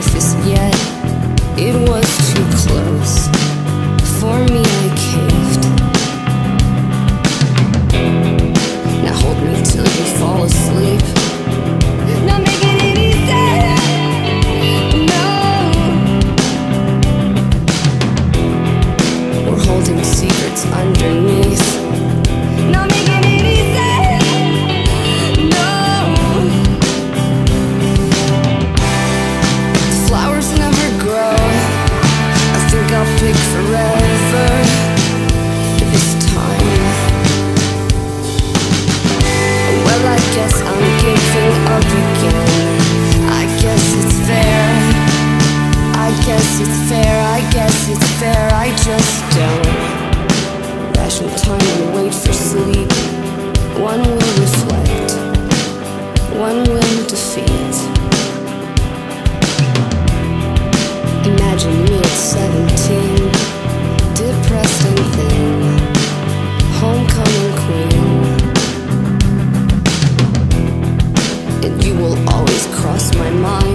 superficial. feet. Imagine me at 17, depressed and thin, homecoming queen. And you will always cross my mind.